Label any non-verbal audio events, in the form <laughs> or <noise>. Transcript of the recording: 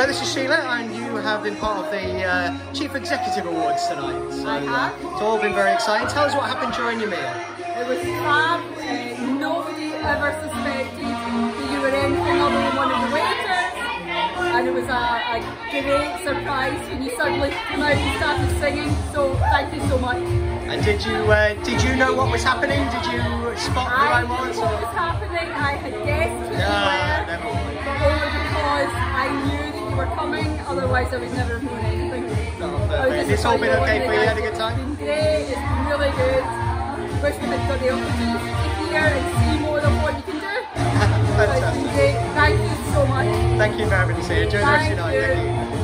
So this is Sheila, and you have been part of the uh, Chief Executive Awards tonight. So, I have. Uh, it's all been very exciting. Tell us what happened during your meal. It was fab. Uh, nobody ever suspected that you were anything other than one of the waiters. And it was a, a great surprise when you suddenly came out and started singing. So thank you so much. And did you uh, did you know what was happening? Did you spot who I I knew was? what was happening. I had guessed who Otherwise, I would never have known anything. Oh, I was It's all been okay for you? Had a good time? It's been great. It's been really good. Wish we had got the opportunity to hear and see more of what you can do. <laughs> But it's been Fantastic. great. Thank you so much. Thank you for very much. Enjoy the rest of your night.